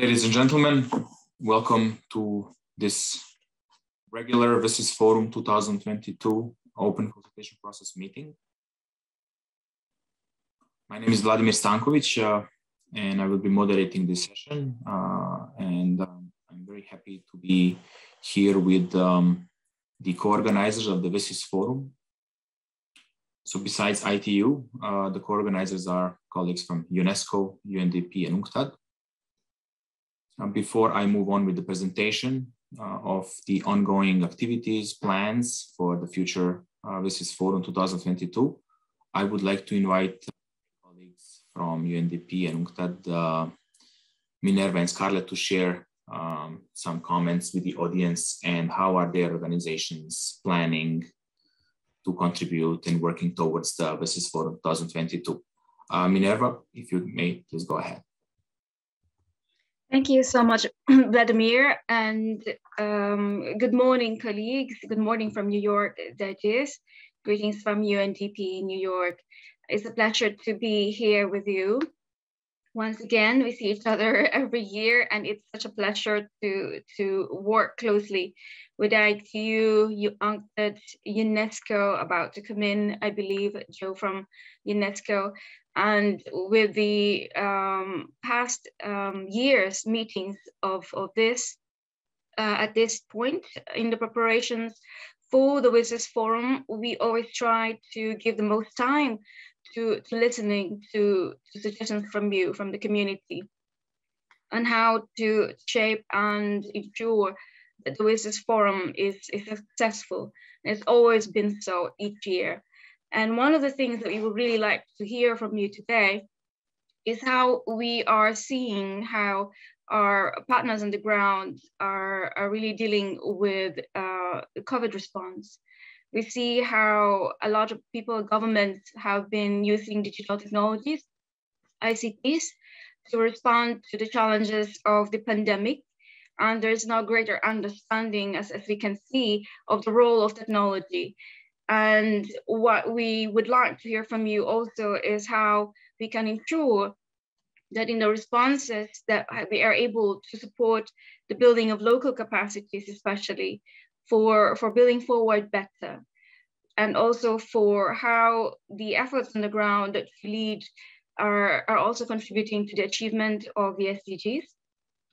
Ladies and gentlemen, welcome to this regular WSIS Forum 2022 open consultation process meeting. My name is Vladimir Stankovic, uh, and I will be moderating this session. Uh, and um, I'm very happy to be here with um, the co-organizers of the WSIS Forum. So besides ITU, uh, the co-organizers are colleagues from UNESCO, UNDP, and UNCTAD. Uh, before I move on with the presentation uh, of the ongoing activities, plans for the future uh, WSIS Forum 2022, I would like to invite colleagues from UNDP and UNCTAD, uh, Minerva and Scarlett to share um, some comments with the audience and how are their organizations planning to contribute and working towards the WSIS Forum 2022. Uh, Minerva, if you may, please go ahead. Thank you so much, Vladimir, and um, good morning, colleagues. Good morning from New York, is. Greetings from UNDP New York. It's a pleasure to be here with you. Once again, we see each other every year, and it's such a pleasure to, to work closely with ITU, UNCTAD, UNESCO, about to come in, I believe, Joe from UNESCO, and with the um, past um, years meetings of, of this, uh, at this point in the preparations for the WSIS Forum, we always try to give the most time to, to listening to, to suggestions from you, from the community, on how to shape and ensure that the WSIS Forum is, is successful. It's always been so each year. And one of the things that we would really like to hear from you today is how we are seeing how our partners on the ground are, are really dealing with uh, the COVID response. We see how a lot of people, governments have been using digital technologies, ICTs, to respond to the challenges of the pandemic. And there's now greater understanding, as, as we can see, of the role of technology and what we would like to hear from you also is how we can ensure that in the responses that we are able to support the building of local capacities, especially for, for building forward better. And also for how the efforts on the ground that we lead are, are also contributing to the achievement of the SDGs.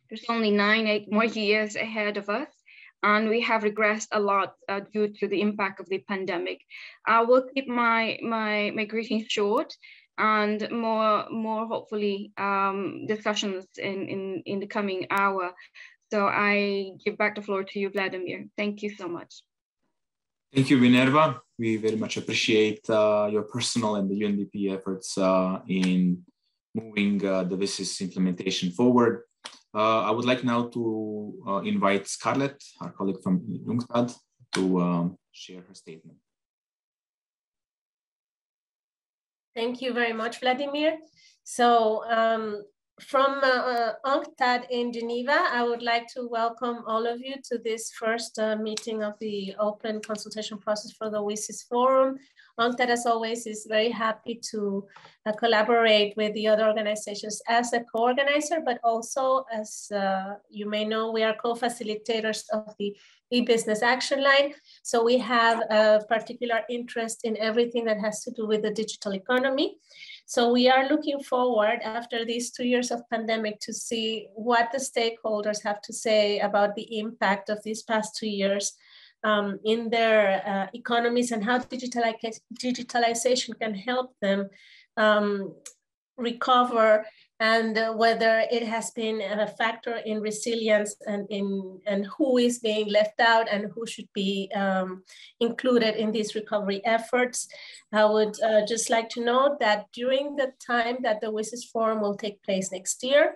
There's only nine, eight more years ahead of us and we have regressed a lot uh, due to the impact of the pandemic. I will keep my my my greetings short and more more hopefully um, discussions in, in in the coming hour. So I give back the floor to you, Vladimir. Thank you so much. Thank you, Minerva. We very much appreciate uh, your personal and the UNDP efforts uh, in moving uh, the WSIS implementation forward. Uh, I would like now to uh, invite Scarlett, our colleague from UNCTAD, to um, share her statement. Thank you very much, Vladimir. So um, from uh, UNCTAD in Geneva, I would like to welcome all of you to this first uh, meeting of the open consultation process for the WSIS Forum. UNCTAD, as always, is very happy to uh, collaborate with the other organizations as a co-organizer, but also, as uh, you may know, we are co-facilitators of the e-business action line. So we have a particular interest in everything that has to do with the digital economy. So we are looking forward after these two years of pandemic to see what the stakeholders have to say about the impact of these past two years um, in their uh, economies and how digitalization can help them um, recover and uh, whether it has been a factor in resilience and in and who is being left out and who should be um, included in these recovery efforts. I would uh, just like to note that during the time that the WSIS Forum will take place next year,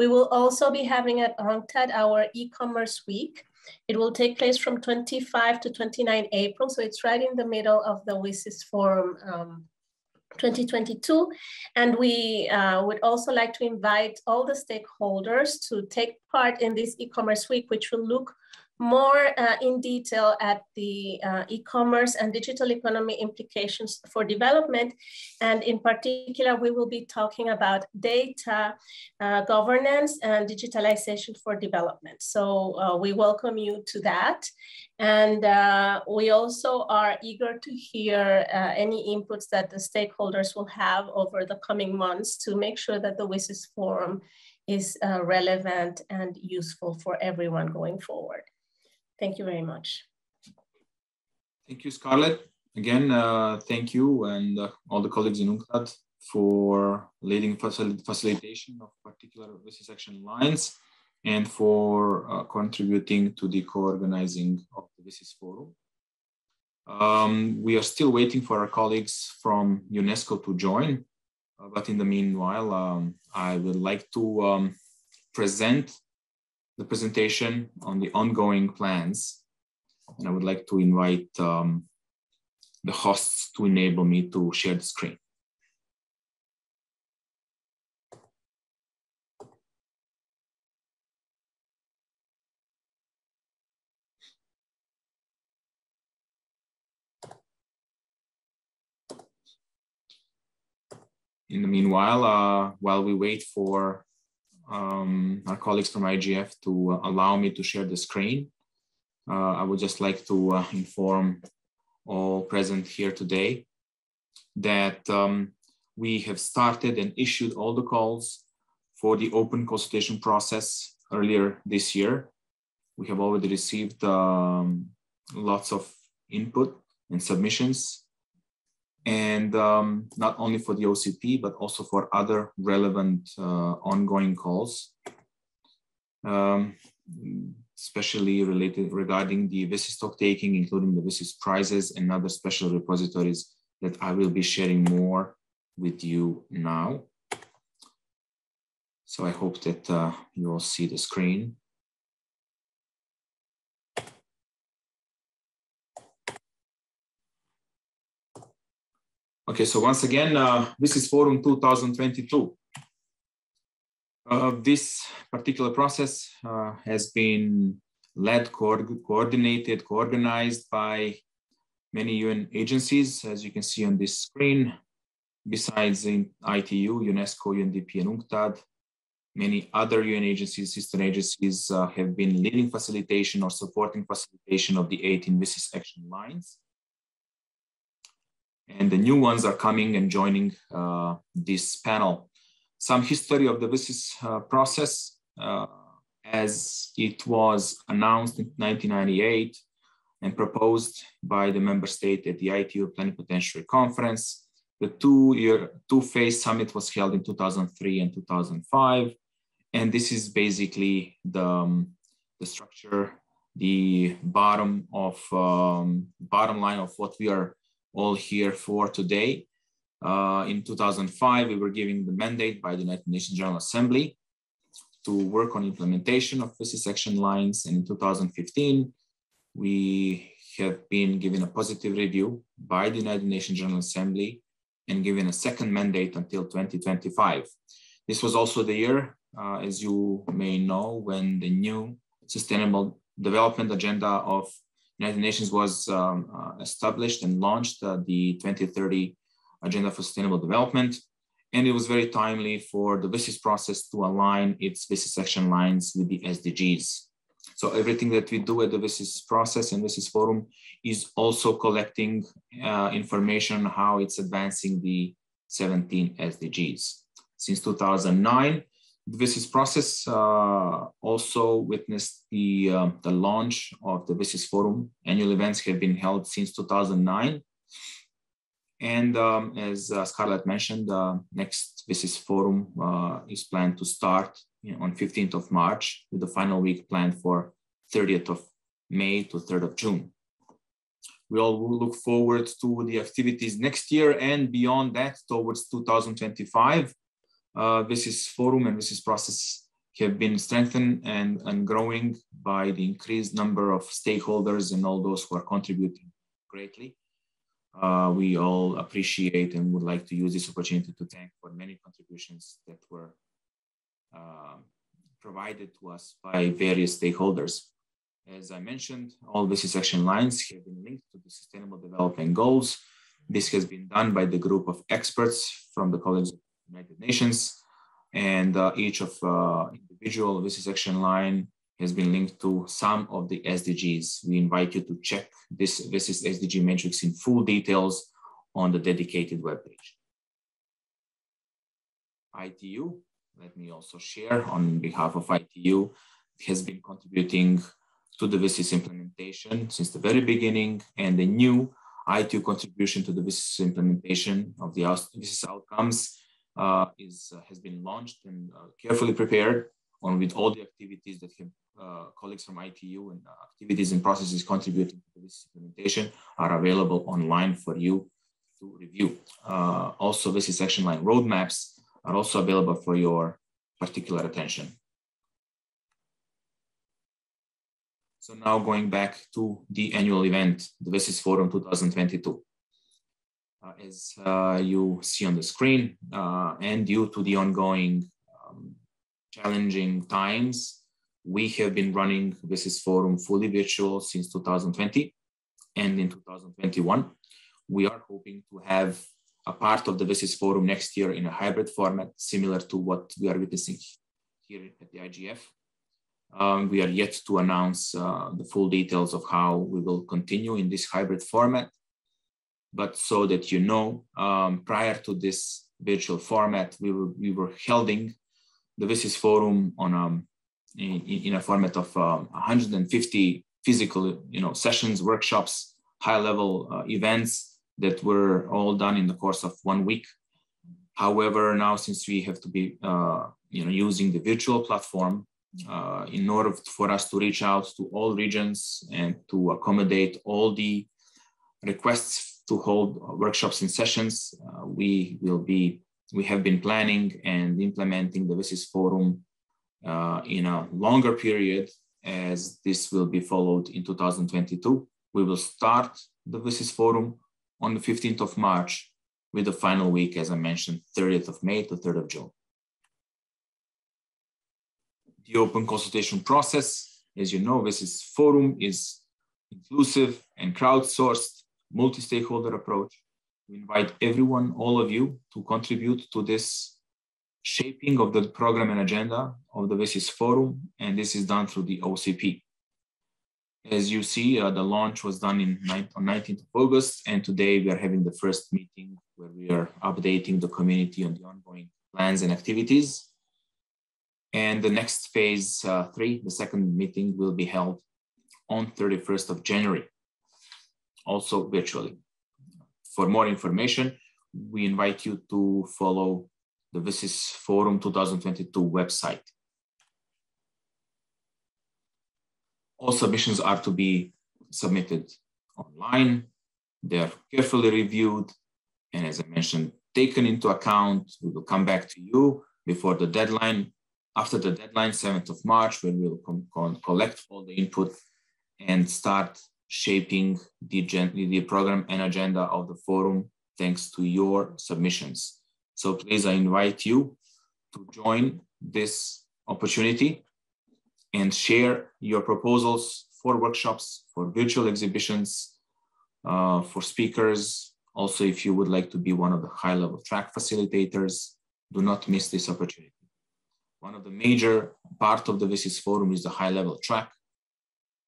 We will also be having at UNCTAD our e-commerce week. It will take place from 25 to 29 April. So it's right in the middle of the WSIS Forum um, 2022. And we uh, would also like to invite all the stakeholders to take part in this e-commerce week, which will look more uh, in detail at the uh, e-commerce and digital economy implications for development. And in particular, we will be talking about data uh, governance and digitalization for development. So uh, we welcome you to that. And uh, we also are eager to hear uh, any inputs that the stakeholders will have over the coming months to make sure that the WSIS Forum is relevant and useful for everyone going forward. Thank you very much. Thank you, Scarlett. Again, uh, thank you and uh, all the colleagues in UNCTAD for leading facil facilitation of particular WSIS action lines and for uh, contributing to the co-organizing of the WSIS Forum. Um, we are still waiting for our colleagues from UNESCO to join, uh, but in the meanwhile, um, I would like to um, present the presentation on the ongoing plans. And I would like to invite um, the hosts to enable me to share the screen. In the meanwhile, uh, while we wait for um, our colleagues from IGF to uh, allow me to share the screen. Uh, I would just like to uh, inform all present here today that um, we have started and issued all the calls for the open consultation process earlier this year. We have already received um, lots of input and submissions and um, not only for the OCP, but also for other relevant uh, ongoing calls, um, especially related regarding the WSIS stock taking, including the WSIS prizes and other special repositories that I will be sharing more with you now. So I hope that uh, you all see the screen. Okay, so once again, uh, is Forum 2022. Uh, this particular process uh, has been led, co coordinated, co-organized by many UN agencies, as you can see on this screen. Besides in ITU, UNESCO, UNDP, and UNCTAD, many other UN agencies, sister agencies uh, have been leading facilitation or supporting facilitation of the 18 WSIS action lines and the new ones are coming and joining uh, this panel. Some history of the WSIS uh, process uh, as it was announced in 1998 and proposed by the member state at the ITU Plenipotentiary Conference. The two-year, two-phase summit was held in 2003 and 2005. And this is basically the, um, the structure, the bottom of um, bottom line of what we are all here for today. Uh, in 2005, we were given the mandate by the United Nations General Assembly to work on implementation of WSIS action lines. And in 2015, we have been given a positive review by the United Nations General Assembly and given a second mandate until 2025. This was also the year, uh, as you may know, when the new Sustainable Development Agenda of United Nations was um, uh, established and launched uh, the 2030 Agenda for Sustainable Development. And it was very timely for the WSIS process to align its WSIS action lines with the SDGs. So everything that we do at the WSIS process and WSIS forum is also collecting uh, information on how it's advancing the 17 SDGs. Since 2009, WSIS process uh, also witnessed the, uh, the launch of the WSIS Forum. Annual events have been held since 2009. And um, as uh, Scarlett mentioned, the next WSIS Forum uh, is planned to start you know, on 15th of March with the final week planned for 30th of May to 3rd of June. We all look forward to the activities next year and beyond that towards 2025 uh, is forum and this is process have been strengthened and, and growing by the increased number of stakeholders and all those who are contributing greatly. Uh, we all appreciate and would like to use this opportunity to thank for many contributions that were uh, provided to us by various stakeholders. As I mentioned, all WSIS action lines have been linked to the Sustainable Development Goals. This has been done by the group of experts from the College of United Nations, and uh, each of uh, individual action line has been linked to some of the SDGs. We invite you to check this WSIS SDG matrix in full details on the dedicated webpage. ITU, let me also share on behalf of ITU, has been contributing to the WSIS implementation since the very beginning and the new ITU contribution to the WSIS implementation of the WSIS outcomes uh, is, uh, has been launched and uh, carefully prepared on with all the activities that have, uh, colleagues from ITU and activities and processes contributing to this implementation are available online for you to review. Also, is action line roadmaps are also available for your particular attention. So now going back to the annual event, the WSIS Forum 2022. Uh, as uh, you see on the screen, uh, and due to the ongoing um, challenging times, we have been running WSIS Forum fully virtual since 2020. And in 2021, we are hoping to have a part of the WSIS Forum next year in a hybrid format, similar to what we are witnessing here at the IGF. Um, we are yet to announce uh, the full details of how we will continue in this hybrid format. But so that you know, um, prior to this virtual format, we were, we were holding the WSIS Forum on um, in, in, a format of um, 150 physical you know, sessions, workshops, high-level uh, events that were all done in the course of one week. However, now since we have to be uh, you know, using the virtual platform, uh, in order for us to reach out to all regions and to accommodate all the requests to hold workshops and sessions, uh, we will be we have been planning and implementing the WSIS Forum uh, in a longer period as this will be followed in 2022. We will start the WSIS Forum on the 15th of March with the final week, as I mentioned, 30th of May to 3rd of June the open consultation process. As you know, WSIS forum is inclusive and crowdsourced, multi-stakeholder approach. We invite everyone, all of you, to contribute to this shaping of the program and agenda of the WSIS forum, and this is done through the OCP. As you see, uh, the launch was done in on 19th of August, and today we are having the first meeting where we are updating the community on the ongoing plans and activities. And the next phase uh, three, the second meeting will be held on 31st of January, also virtually. For more information, we invite you to follow the WSIS Forum 2022 website. All submissions are to be submitted online. They're carefully reviewed. And as I mentioned, taken into account. We will come back to you before the deadline after the deadline, 7th of March, when we'll collect all the input and start shaping the, the program and agenda of the forum thanks to your submissions. So please, I invite you to join this opportunity and share your proposals for workshops, for virtual exhibitions, uh, for speakers. Also, if you would like to be one of the high level track facilitators, do not miss this opportunity. One of the major part of the WSIS forum is the high level track,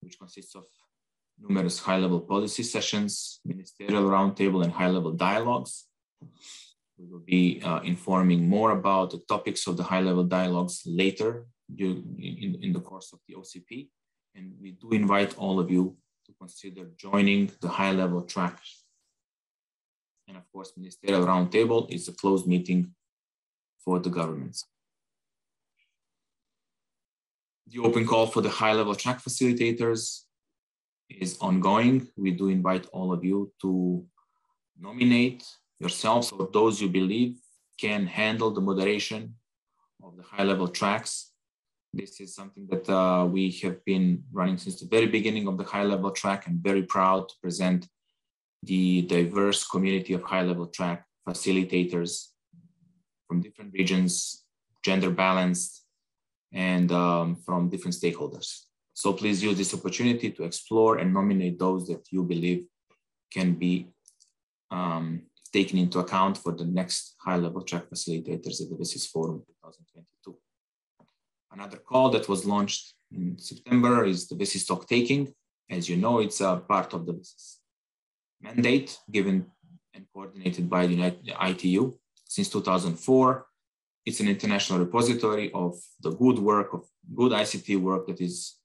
which consists of numerous high level policy sessions, ministerial roundtable, and high level dialogues. We will be uh, informing more about the topics of the high level dialogues later in, in the course of the OCP. And we do invite all of you to consider joining the high level track. And of course, ministerial roundtable is a closed meeting for the governments the open call for the high level track facilitators is ongoing. We do invite all of you to nominate yourselves or those you believe can handle the moderation of the high level tracks This is something that uh, we have been running since the very beginning of the high level track and very proud to present the diverse community of high level track facilitators from different regions, gender balanced, and um, from different stakeholders. So please use this opportunity to explore and nominate those that you believe can be um, taken into account for the next high-level track facilitators at the WSIS Forum 2022. Another call that was launched in September is the WSIS stock taking. As you know, it's a part of the WSIS mandate given and coordinated by the ITU since 2004. It's an international repository of the good work of good ICT work that is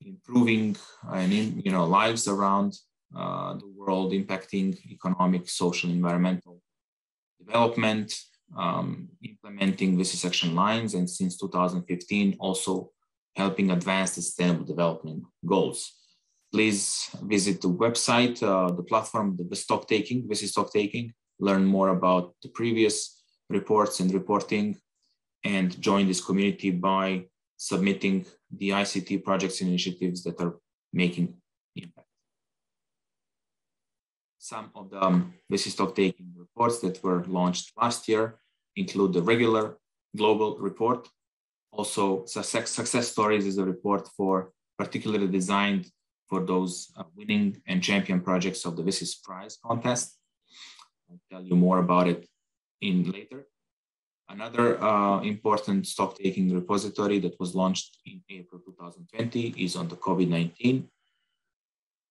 improving and you know lives around uh, the world, impacting economic, social, environmental development, um, implementing WSIS action lines, and since 2015 also helping advance the sustainable development goals. Please visit the website, uh, the platform, the, stock taking, WSIS stock taking, learn more about the previous reports and reporting, and join this community by submitting the ICT projects and initiatives that are making impact. Some of the um, stock taking reports that were launched last year include the regular global report. Also, success, success stories is a report for particularly designed for those uh, winning and champion projects of the WSIS Prize contest. I'll tell you more about it in later. Another uh, important stock taking repository that was launched in April 2020 is on the COVID-19.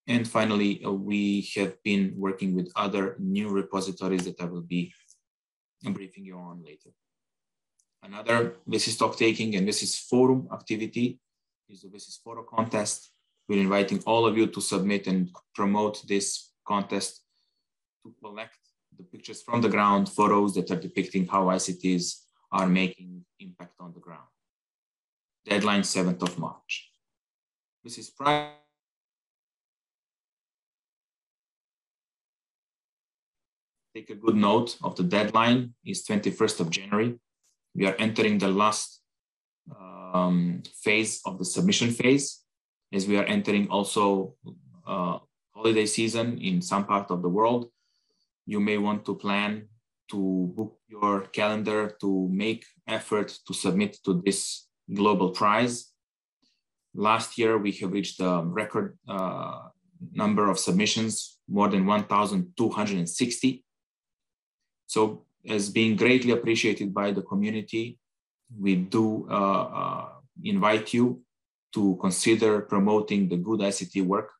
And finally, uh, we have been working with other new repositories that I will be briefing you on later. Another WSIS stock taking and WSIS forum activity is the WSIS photo contest we're inviting all of you to submit and promote this contest to collect the pictures from the ground, photos that are depicting how ICTs are making impact on the ground. Deadline 7th of March. This is prior take a good note of the deadline is 21st of January. We are entering the last um, phase of the submission phase as we are entering also uh, holiday season in some part of the world, you may want to plan to book your calendar to make effort to submit to this global prize. Last year, we have reached a record uh, number of submissions, more than 1,260. So as being greatly appreciated by the community, we do uh, uh invite you to consider promoting the good ICT work,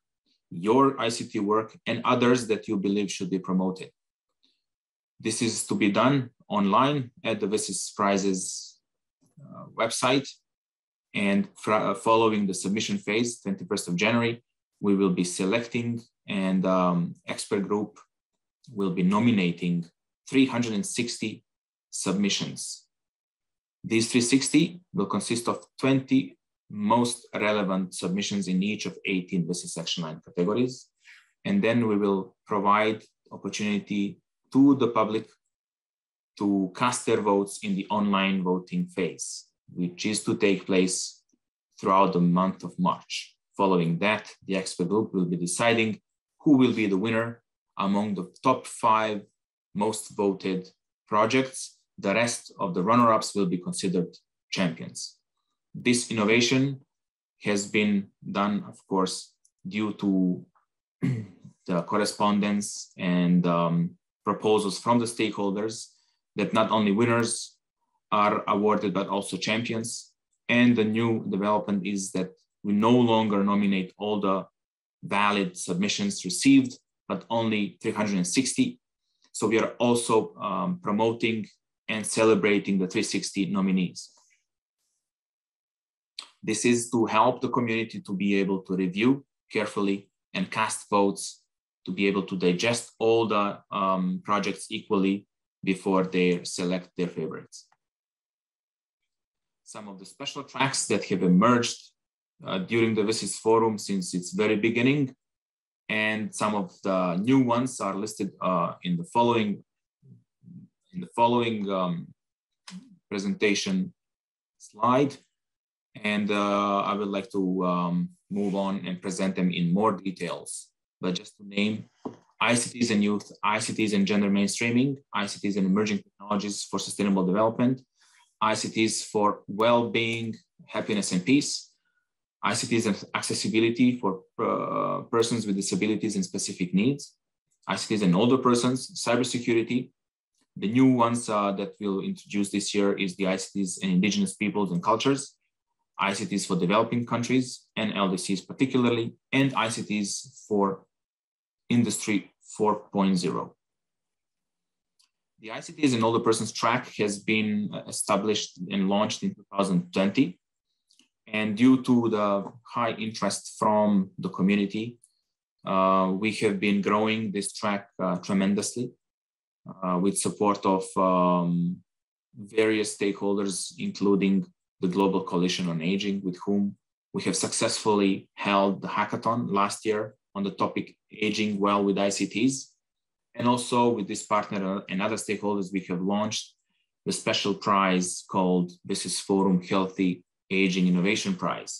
your ICT work, and others that you believe should be promoted. This is to be done online at the WSIS Prizes uh, website. And uh, following the submission phase, 21st of January, we will be selecting and um, expert group will be nominating 360 submissions. These 360 will consist of 20 most relevant submissions in each of 18 WSIS action line categories. And then we will provide opportunity to the public to cast their votes in the online voting phase, which is to take place throughout the month of March. Following that, the expert group will be deciding who will be the winner among the top five most voted projects. The rest of the runner-ups will be considered champions this innovation has been done, of course, due to the correspondence and um, proposals from the stakeholders that not only winners are awarded, but also champions. And the new development is that we no longer nominate all the valid submissions received, but only 360. So we are also um, promoting and celebrating the 360 nominees. This is to help the community to be able to review carefully and cast votes to be able to digest all the um, projects equally before they select their favorites. Some of the special tracks that have emerged uh, during the WSIS forum since its very beginning, and some of the new ones are listed uh, in the following in the following um, presentation slide. And uh, I would like to um, move on and present them in more details. But just to name ICTs and youth, ICTs and gender mainstreaming, ICTs and emerging technologies for sustainable development, ICTs for well-being, happiness and peace, ICTs and accessibility for uh, persons with disabilities and specific needs, ICTs and older persons, cybersecurity. The new ones uh, that we'll introduce this year is the ICTs and indigenous peoples and cultures, ICTs for developing countries and LDCs particularly, and ICTs for industry 4.0. The ICTs and older persons track has been established and launched in 2020. And due to the high interest from the community, uh, we have been growing this track uh, tremendously uh, with support of um, various stakeholders, including the Global Coalition on Aging, with whom we have successfully held the hackathon last year on the topic Aging Well with ICTs. And also with this partner and other stakeholders, we have launched the special prize called Business Forum Healthy Aging Innovation Prize.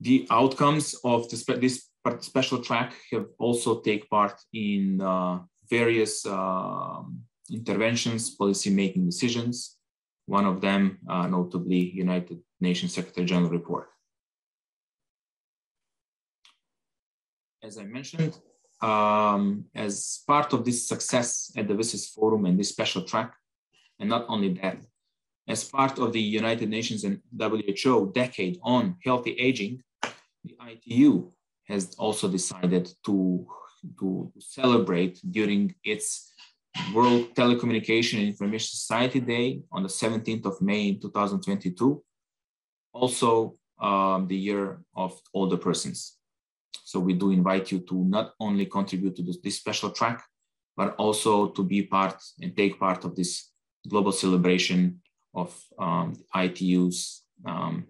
The outcomes of this special track have also take part in uh, various uh, interventions, policy making decisions. One of them, uh, notably United Nations Secretary General report. As I mentioned, um, as part of this success at the WSIS Forum and this special track, and not only that, as part of the United Nations and WHO decade on healthy aging, the ITU has also decided to, to celebrate during its World Telecommunication and Information Society Day on the 17th of May 2022, also um, the year of older persons. So we do invite you to not only contribute to this, this special track, but also to be part and take part of this global celebration of um, ITU's um,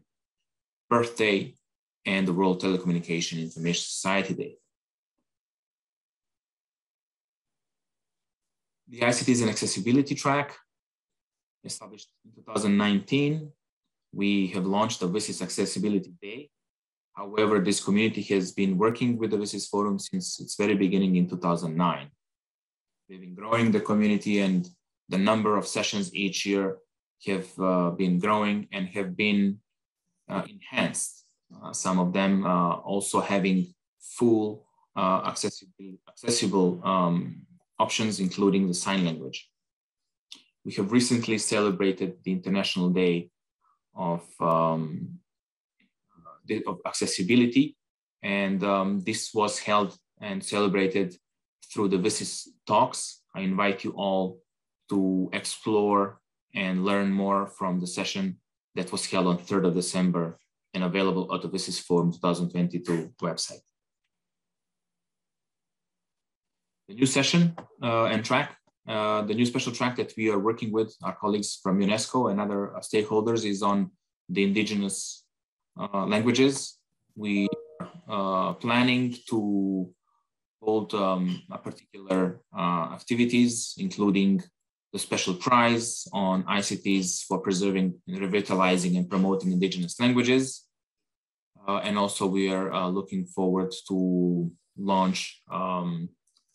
birthday and the World Telecommunication Information Society Day. The ICTs and Accessibility Track, established in 2019, we have launched the WSIS Accessibility Day. However, this community has been working with the WSIS Forum since its very beginning in 2009. We've been growing the community and the number of sessions each year have uh, been growing and have been uh, enhanced. Uh, some of them uh, also having full uh, accessible, accessible um, options, including the sign language. We have recently celebrated the International Day of, um, of Accessibility, and um, this was held and celebrated through the WSIS talks. I invite you all to explore and learn more from the session that was held on 3rd of December and available at the WSIS Forum 2022 website. The new session uh, and track, uh, the new special track that we are working with our colleagues from UNESCO and other uh, stakeholders is on the indigenous languages. We are uh, planning to hold um, particular uh, activities, including the special prize on ICTs for preserving, and revitalizing, and promoting indigenous languages. Uh, and also we are uh, looking forward to launch um,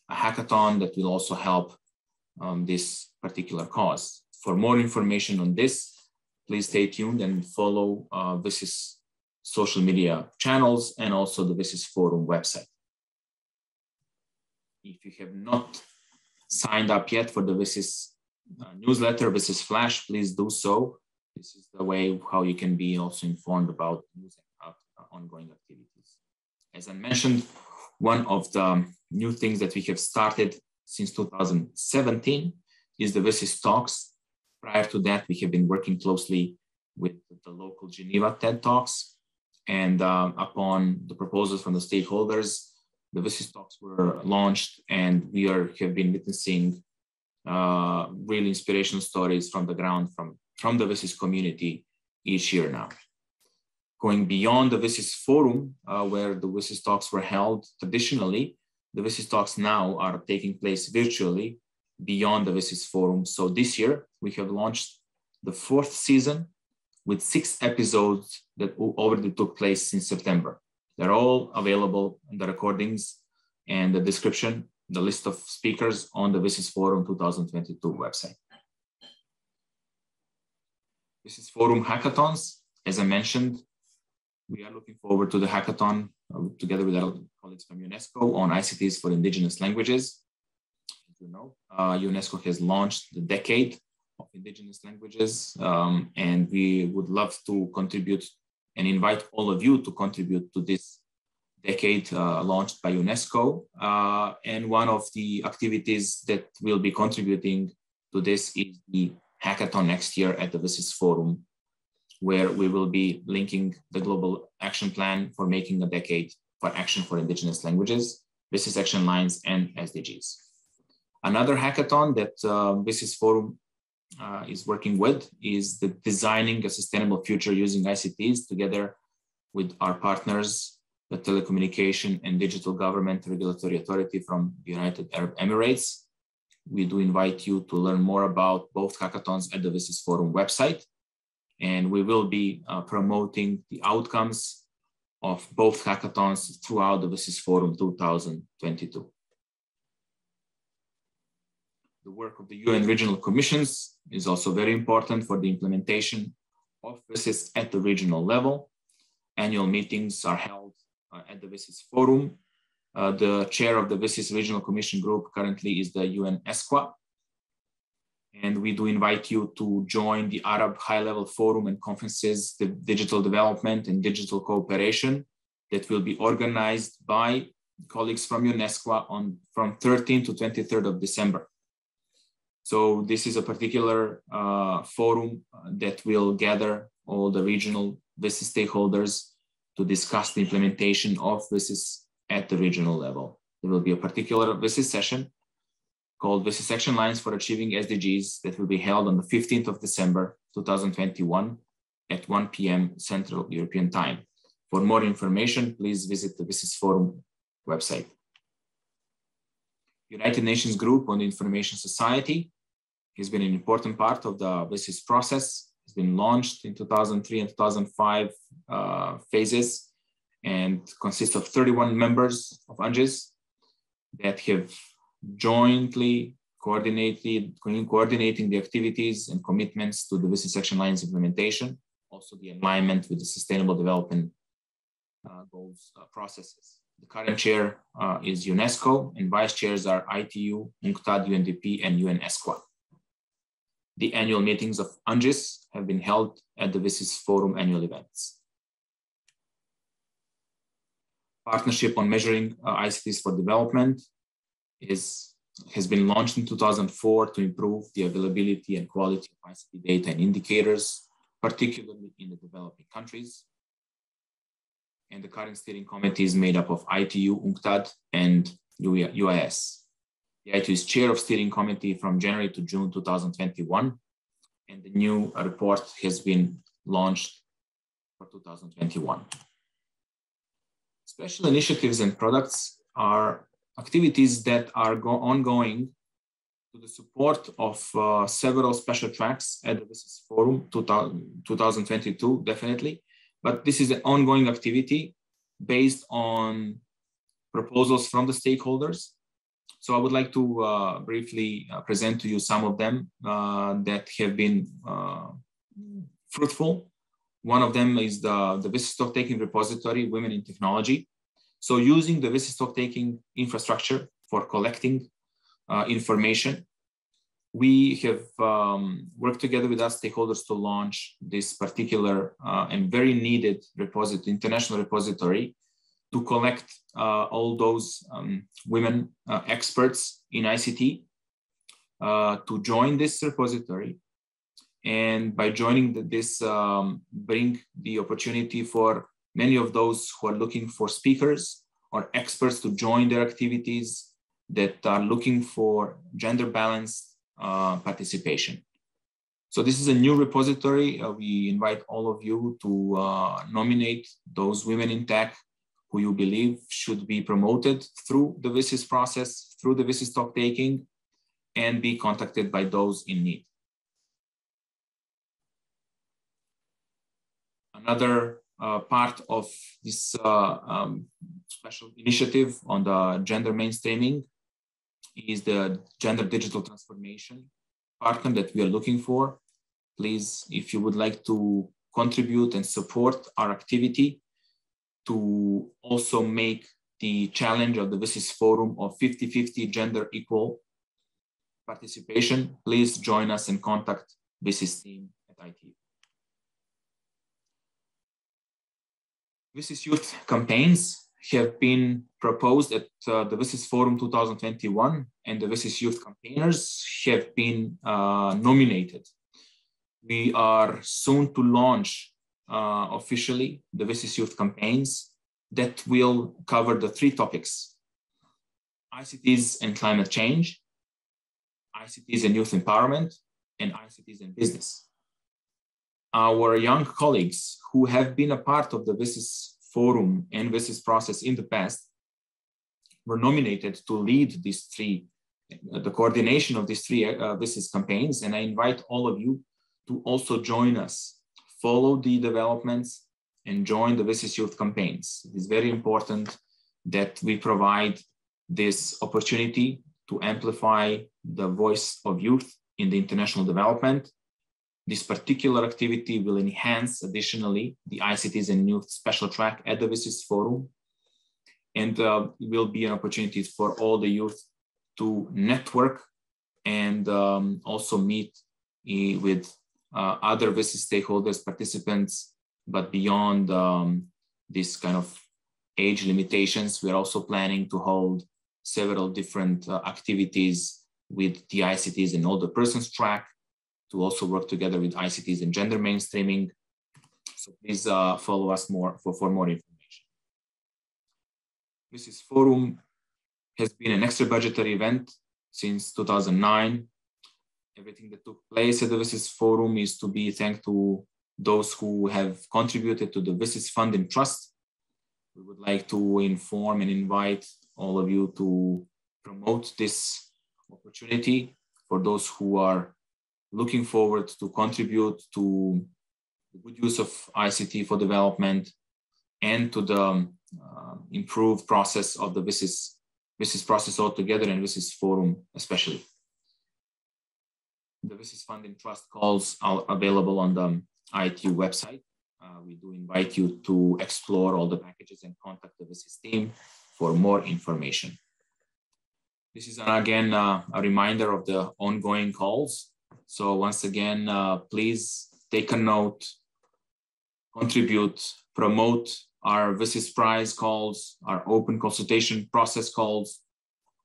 a hackathon that will also help um, this particular cause. For more information on this, please stay tuned and follow uh, WSIS social media channels and also the WSIS Forum website. If you have not signed up yet for the WSIS uh, newsletter, WSIS Flash, please do so. This is the way how you can be also informed about news and uh, ongoing activities. As I mentioned, one of the new things that we have started since 2017 is the WSIS Talks. Prior to that, we have been working closely with the local Geneva TED Talks. And uh, upon the proposals from the stakeholders, the WSIS Talks were launched and we are, have been witnessing uh, really inspirational stories from the ground from, from the WSIS community each year now. Going beyond the WSIS forum, uh, where the WSIS talks were held traditionally, the WSIS talks now are taking place virtually beyond the WSIS forum. So this year, we have launched the fourth season with six episodes that already took place since September. They're all available in the recordings and the description, the list of speakers on the WSIS Forum 2022 website. WSIS Forum hackathons, as I mentioned, we are looking forward to the hackathon uh, together with our colleagues from UNESCO on ICTs for indigenous languages. As you know, uh, UNESCO has launched the decade indigenous languages, um, and we would love to contribute and invite all of you to contribute to this decade uh, launched by UNESCO. Uh, and one of the activities that will be contributing to this is the hackathon next year at the WSIS Forum, where we will be linking the global action plan for making a decade for action for indigenous languages, WSIS action lines, and SDGs. Another hackathon that uh, Forum uh, is working with is the designing a sustainable future using ICTs together with our partners, the Telecommunication and Digital Government Regulatory Authority from the United Arab Emirates. We do invite you to learn more about both hackathons at the WSIS Forum website. And we will be uh, promoting the outcomes of both hackathons throughout the WSIS Forum 2022 the work of the UN regional commissions is also very important for the implementation of WSIS at the regional level. Annual meetings are held uh, at the WSIS Forum. Uh, the chair of the WSIS Regional Commission Group currently is the UN ESCWA. And we do invite you to join the Arab High Level Forum and conferences, the digital development and digital cooperation that will be organized by colleagues from UN ESCWA on from 13 to 23rd of December. So this is a particular uh, forum uh, that will gather all the regional WSIS stakeholders to discuss the implementation of WSIS at the regional level. There will be a particular WSIS session called WSIS Action Lines for Achieving SDGs that will be held on the 15th of December 2021 at 1 p.m. Central European Time. For more information, please visit the WSIS Forum website. United Nations Group on the Information Society has been an important part of the WSIS process. It's been launched in 2003 and 2005 uh, phases and consists of 31 members of UNGIS that have jointly coordinated, coordinating the activities and commitments to the WSIS action lines implementation, also the alignment with the sustainable development uh, goals uh, processes. The current chair uh, is UNESCO and vice chairs are ITU, UNCTAD, UNDP, and UN ESCWA. The annual meetings of UNGIS have been held at the WSIS Forum annual events. Partnership on measuring uh, ICTs for development is, has been launched in 2004 to improve the availability and quality of ICT data and indicators, particularly in the developing countries. And the current steering committee is made up of ITU, UNCTAD, and UIS. The is chair of steering committee from January to June 2021, and the new report has been launched for 2021. Special initiatives and products are activities that are ongoing to the support of uh, several special tracks at the WSIS Forum 2022, definitely. But this is an ongoing activity based on proposals from the stakeholders so I would like to uh, briefly uh, present to you some of them uh, that have been uh, fruitful. One of them is the, the WSIS stock taking repository, Women in Technology. So using the WSIS stock taking infrastructure for collecting information, we have um, worked together with our stakeholders to launch this particular uh, and very needed repository, international repository to collect uh, all those um, women uh, experts in ICT uh, to join this repository. And by joining this, um, bring the opportunity for many of those who are looking for speakers or experts to join their activities that are looking for gender balanced uh, participation. So this is a new repository. Uh, we invite all of you to uh, nominate those women in tech who you believe should be promoted through the WSIS process, through the WSIS stock taking, and be contacted by those in need. Another uh, part of this uh, um, special initiative on the gender mainstreaming is the gender digital transformation partner that we are looking for. Please, if you would like to contribute and support our activity to also make the challenge of the WSIS Forum of 50-50 gender equal participation, please join us and contact WSIS team at IT. WSIS Youth campaigns have been proposed at uh, the WSIS Forum 2021 and the WSIS Youth campaigners have been uh, nominated. We are soon to launch uh, officially the WSIS Youth campaigns that will cover the three topics, ICTs and climate change, ICTs and youth empowerment, and ICTs and business. Our young colleagues who have been a part of the WSIS forum and WSIS process in the past were nominated to lead these three, uh, the coordination of these three uh, WSIS campaigns. And I invite all of you to also join us, follow the developments and join the WSIS youth campaigns. It is very important that we provide this opportunity to amplify the voice of youth in the international development. This particular activity will enhance additionally the ICTs and youth special track at the WSIS Forum and uh, will be an opportunity for all the youth to network and um, also meet uh, with uh, other WSIS stakeholders, participants, but beyond um, this kind of age limitations, we're also planning to hold several different uh, activities with the ICTs and older persons track to also work together with ICTs and gender mainstreaming. So please uh, follow us more for, for more information. WSIS Forum has been an extra budgetary event since 2009. Everything that took place at the WSIS Forum is to be thanked to those who have contributed to the WSIS Fund and Trust. We would like to inform and invite all of you to promote this opportunity for those who are looking forward to contribute to the good use of ICT for development and to the uh, improved process of the WSIS, WSIS process altogether and WSIS forum especially. The WSIS Funding Trust calls are available on the ITU website. Uh, we do invite you to explore all the packages and contact the WSIS team for more information. This is again uh, a reminder of the ongoing calls. So once again, uh, please take a note, contribute, promote our WSIS prize calls, our open consultation process calls,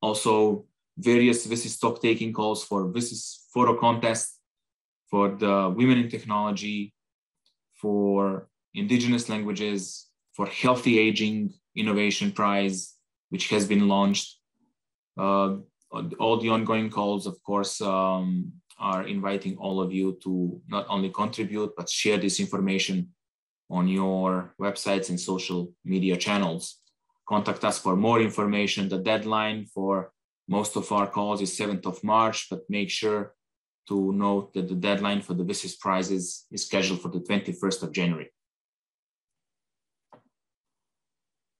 also various WSIS stock taking calls for WSIS photo contest, for the women in technology, for indigenous languages, for healthy aging innovation prize, which has been launched. Uh, all the ongoing calls, of course, um, are inviting all of you to not only contribute, but share this information on your websites and social media channels. Contact us for more information. The deadline for most of our calls is 7th of March, but make sure to note that the deadline for the WSIS prizes is scheduled for the 21st of January.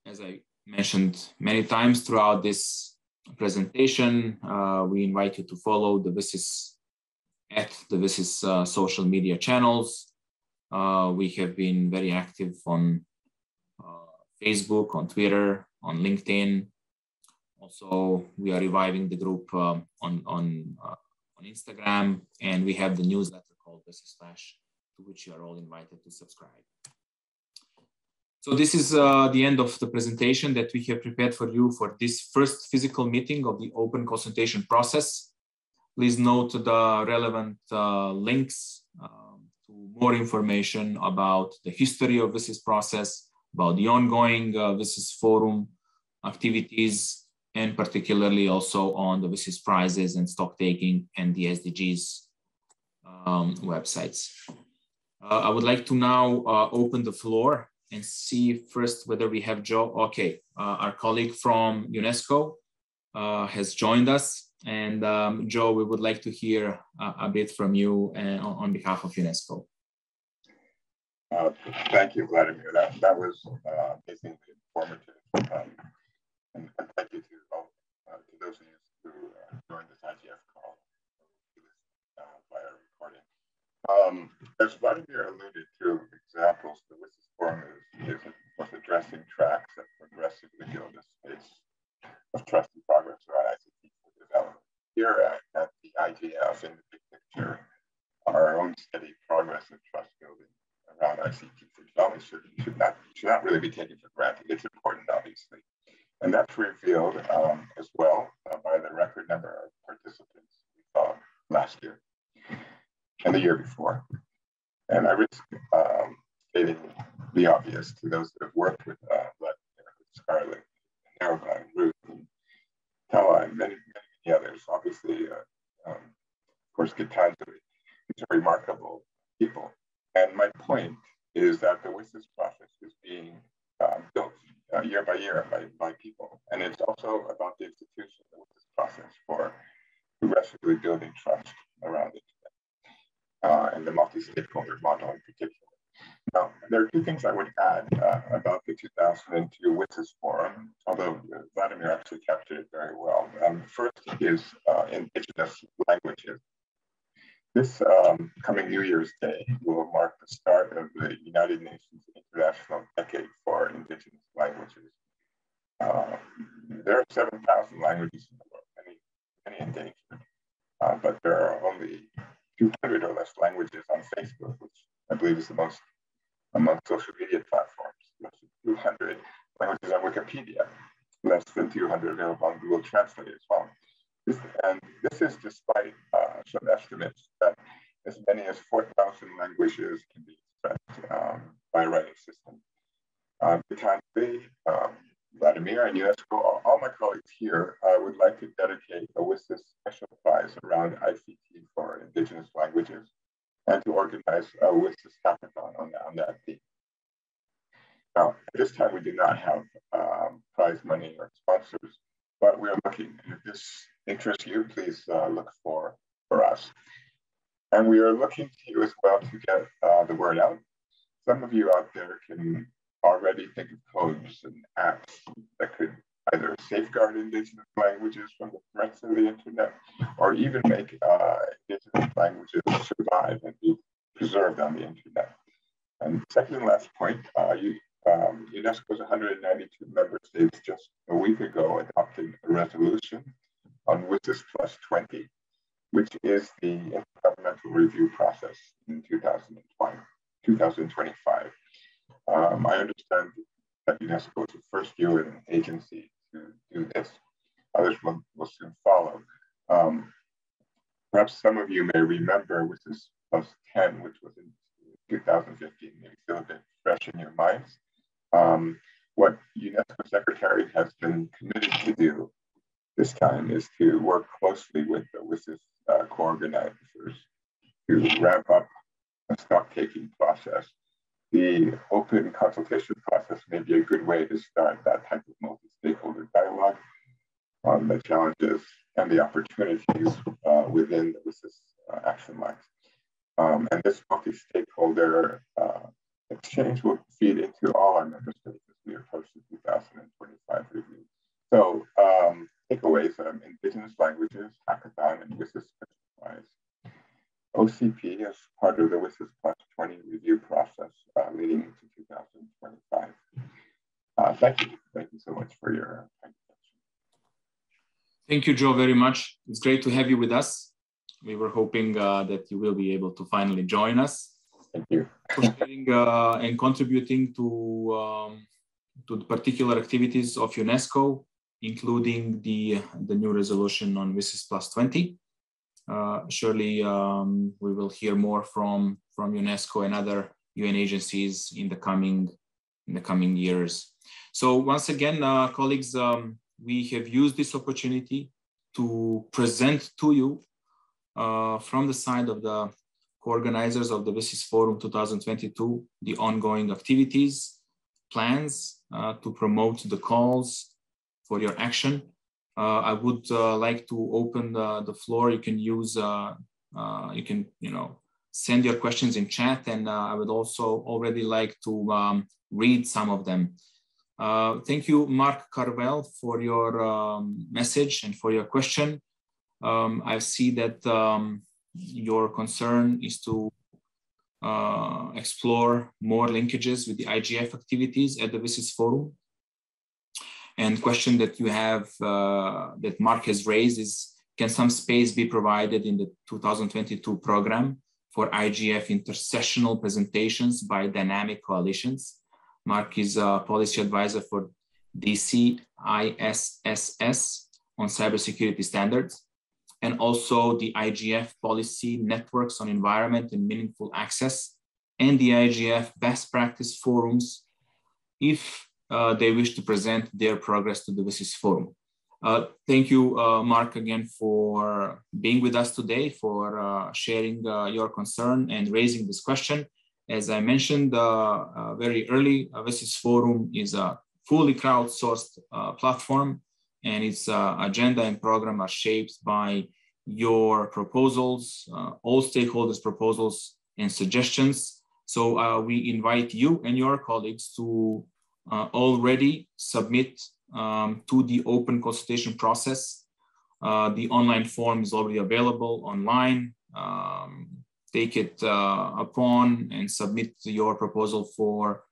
As I mentioned many times throughout this presentation, uh, we invite you to follow the WSIS at the WSIS uh, social media channels. Uh, we have been very active on uh, Facebook, on Twitter, on LinkedIn. Also, we are reviving the group um, on, on, uh, on Instagram, and we have the newsletter called WSIS Flash, to which you are all invited to subscribe. So this is uh, the end of the presentation that we have prepared for you for this first physical meeting of the open consultation process. Please note the relevant uh, links um, to more information about the history of WSIS process, about the ongoing uh, WSIS forum activities, and particularly also on the WSIS prizes and stock taking and the SDGs um, websites. Uh, I would like to now uh, open the floor and see first whether we have Joe. Okay, uh, our colleague from UNESCO uh, has joined us. And um, Joe, we would like to hear a bit from you uh, on behalf of UNESCO. Uh, thank you, Vladimir. That, that was uh, amazingly informative. Um, and, thank you to, all, uh, to those of you who joined this IGF call uh, via recording. Um, as Vladimir alluded to examples, the WSIS Forum is, is addressing tracks that progressively build a space of trust and progress around ICT for development. Here at, at the IGF in the big picture, our own steady progress of trust building around ICT for development should, should, not, should not really be taken for granted. It's important, obviously. And that's revealed um, as well uh, by the record number of participants we saw last year and the year before. And I risk um, stating obvious to those that have worked with uh, Scarlett, Nerva, and Ruth, and Tala, and many, many, others. Obviously, uh, um, of course, Gitanjali. These are remarkable people. And my point is that the WSIS process is being um, built uh, year by year by, by people. And it's also about the institution, the WSIS process for progressively building trust around it uh, and the multi-stakeholder model in particular. Now, there are two things I would add uh, about the 2002 WSIS Forum, although Vladimir actually captured it very well. Um, first is uh, indigenous languages. This um, coming New Year's Day will mark the start of the United Nations International Decade for Indigenous Languages. Uh, there are 7,000 languages in the world, many, many endangered, uh, but there are only 200 or less languages on Facebook, which I believe is the most among social media platforms. Less than 200 languages on Wikipedia, less than 200 available on Google Translate as well. This, and this is despite uh, some estimates that as many as 4,000 languages can be expressed um, by a writing system. Uh, Gitanjali, um, Vladimir, and UNESCO, all, my colleagues here uh, would like to dedicate a WSIS special prize around ICT for Indigenous languages and to organize a WSIS hackathon on, on that theme. Now, at this time, we do not have um, prize money or sponsors, but we are looking, if this interests you, please uh, look for, for us. And we are looking to you as well to get uh, the word out. Some of you out there can already think of codes and apps that could either safeguard indigenous languages from the threats of the internet or even make uh, indigenous languages survive and be preserved on the internet. And second and last point, uh, you, um, UNESCO's 192 member states just a week ago adopted a resolution on WSIS Plus 20, which is the intergovernmental review process in 2020, 2025. Um, I understand that UNESCO is the first UN agency to do this. Others will, will soon follow. Um, perhaps some of you may remember WSIS Plus 10, which was in 2015, maybe still a bit fresh in your minds. Um, what UNESCO Secretary has been committed to do this time is to work closely with the WSIS uh, co-organizers to ramp up a stock-taking process the open consultation process may be a good way to start that type of multi-stakeholder dialogue on the challenges and the opportunities uh, within the WSIS uh, action lines. Um, and this multi-stakeholder uh, exchange will feed into all our member states as we approach the 2025 review. So um, takeaways, um, indigenous languages, hackathon, and WSIS special OCP as part of the WSIS Plus 20 review process uh, leading into 2025. Uh, thank you. Thank you so much for your attention. Thank you, Joe, very much. It's great to have you with us. We were hoping uh, that you will be able to finally join us. Thank you. for sharing uh, and contributing to, um, to the particular activities of UNESCO, including the, the new resolution on WSIS Plus 20 uh, surely um, we will hear more from from UNESCO and other UN agencies in the coming in the coming years. So once again, uh, colleagues, um, we have used this opportunity to present to you uh, from the side of the co-organizers of the WSIS Forum 2022 the ongoing activities, plans uh, to promote the calls for your action uh, I would uh, like to open the, floor. You can use, uh, you can, you know, send your questions in chat, and uh, I would also already like to um, read some of them. Uh, thank you, Mark Carvell, for your um, message and for your question. Um, I see that um, your concern is to uh, explore more linkages with the IGF activities at the WSIS Forum. And question that you have, uh, that Mark has raised is, can some space be provided in the 2022 program for IGF intersessional presentations by dynamic coalitions? Mark is a policy advisor for DC ISSS on cybersecurity standards and also the IGF policy networks on environment and meaningful access, and the IGF best practice forums if they wish to present their progress to the WSIS forum. Uh, thank you, uh, Mark, again for being with us today, for uh, sharing uh, your concern and raising this question. As I mentioned uh, very early, WSIS forum is a fully crowdsourced platform and its uh, agenda and program are shaped by your proposals, uh, all stakeholders' proposals and suggestions. So uh, we invite you and your colleagues to uh, already submit um, to the open consultation process. Uh, the online form is already available online. Um, take it uh, upon and submit your proposal for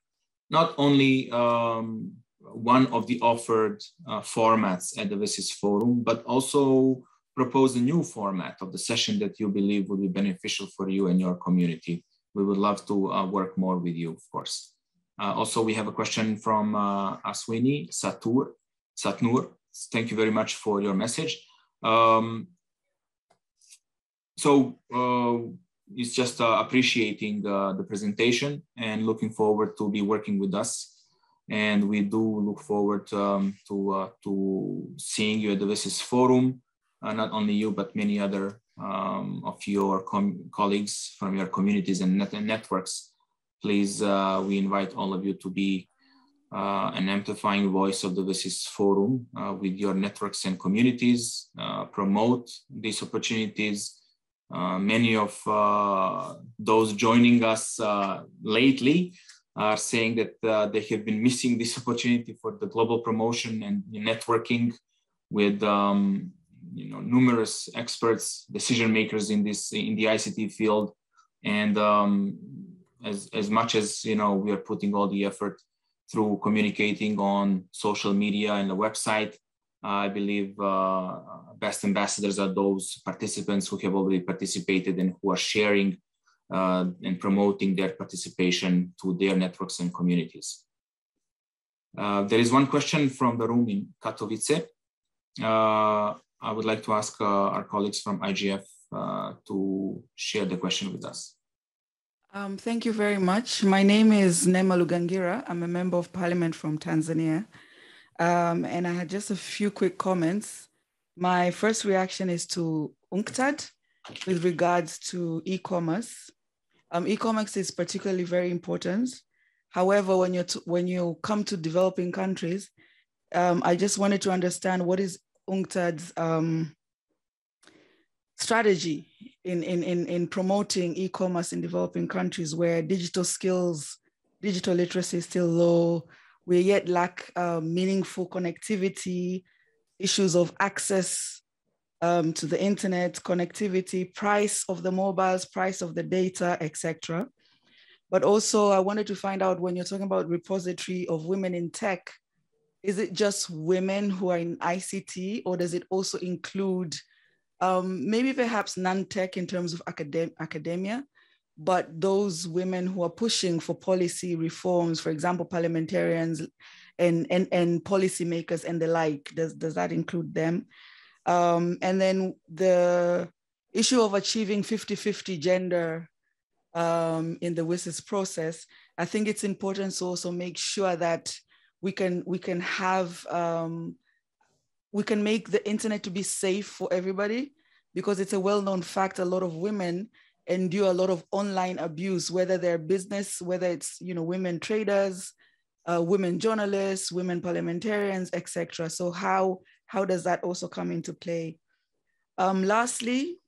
not only um, one of the offered uh, formats at the WSIS forum, but also propose a new format of the session that you believe would be beneficial for you and your community. We would love to uh, work more with you, of course. Uh, also, we have a question from uh, Aswini Satur, Satnur. Thank you very much for your message. Um, so uh, it's just uh, appreciating uh, the presentation and looking forward to be working with us and we do look forward um, to uh, to seeing you at the WSIS Forum, not only you but many other um, of your colleagues from your communities and, net and networks. Please, uh, we invite all of you to be uh, an amplifying voice of the WSIS Forum uh, with your networks and communities. Uh, promote these opportunities. many of those joining us lately are saying that uh, they have been missing this opportunity for the global promotion and networking with um, you know numerous experts, decision makers in this in the ICT field, and um, as as much as you know we are putting all the effort through communicating on social media and the website. I believe uh, best ambassadors are those participants who have already participated and who are sharing uh, and promoting their participation to their networks and communities. Uh, there is one question from the room in Katowice. Uh, I would like to ask uh, our colleagues from IGF uh, to share the question with us. Um, thank you very much. My name is Neema Lugangira. I'm a member of parliament from Tanzania. Um, and I had just a few quick comments. My first reaction is to UNCTAD with regards to e-commerce. Um, e-commerce is particularly very important. However, when you when you come to developing countries, um, I just wanted to understand what is UNCTAD's um, strategy in, in, in, in promoting e-commerce in developing countries where digital skills, digital literacy is still low, we yet lack uh, meaningful connectivity, issues of access um, to the internet, connectivity, price of the mobiles, price of the data, etc. But also I wanted to find out when you're talking about repository of women in tech, is it just women who are in ICT or does it also include um, maybe perhaps non-tech in terms of academ academia, but those women who are pushing for policy reforms, for example, parliamentarians and, and, and policymakers and the like, does, does that include them? Um, and then the issue of achieving 50-50 gender um, in the WSIS process, I think it's important to also make sure that we can we can have um, we can make the internet to be safe for everybody because it's a well-known fact a lot of women endure a lot of online abuse whether they're business whether it's you know women traders uh, women journalists women parliamentarians etc so how how does that also come into play? Um, lastly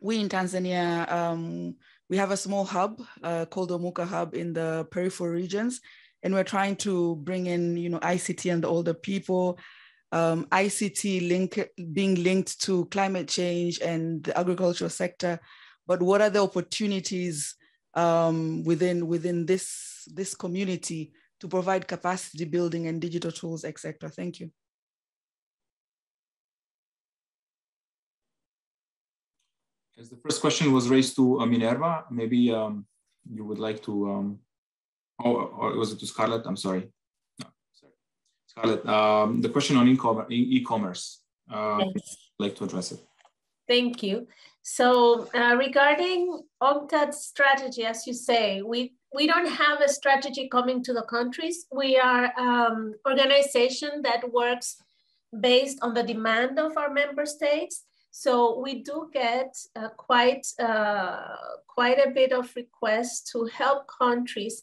we in tanzania um, we have a small hub uh, called Omuka Hub in the peripheral regions, and we're trying to bring in, you know, ICT and the older people, um, ICT link being linked to climate change and the agricultural sector. But what are the opportunities um, within within this this community to provide capacity building and digital tools, etc. Thank you. As the first question was raised to uh, Minerva, maybe um, you would like to, um, oh, or was it to Scarlett? I'm. Sorry. Scarlett, um, the question on e-commerce, uh, yes. like to address it. Thank you. So uh, regarding UNCTAD's strategy, as you say, we, we don't have a strategy coming to the countries. We are um, organization that works based on the demand of our member states. So we do get uh, quite, uh, quite a bit of requests to help countries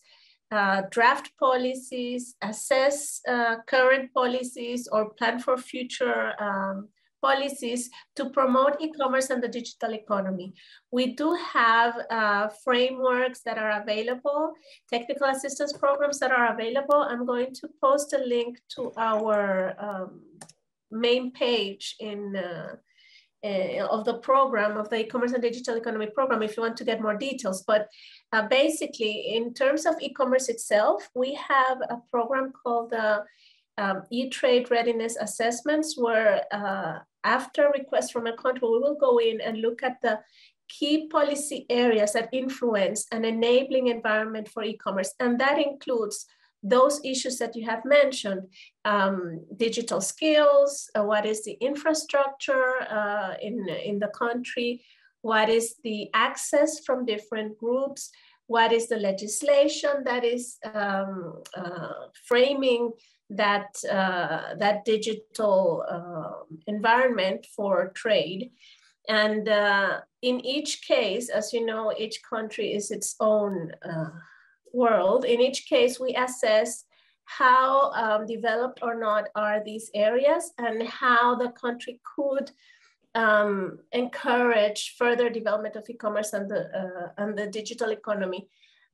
uh, draft policies, assess uh, current policies, or plan for future um, policies to promote e-commerce and the digital economy. We do have uh, frameworks that are available, technical assistance programs that are available. I'm going to post a link to our um, main page in uh, uh, of the program of the e-commerce and digital economy program if you want to get more details but uh, basically in terms of e-commerce itself we have a program called the um, e-trade readiness assessments where uh, after request from a country, we will go in and look at the key policy areas that influence an enabling environment for e-commerce. And that includes those issues that you have mentioned, um, digital skills, uh, what is the infrastructure uh, in, in the country, what is the access from different groups, what is the legislation that is um, uh, framing that, uh, that digital uh, environment for trade. And uh, in each case, as you know, each country is its own uh, world. In each case, we assess how um, developed or not are these areas and how the country could um, encourage further development of e-commerce and the, uh, and the digital economy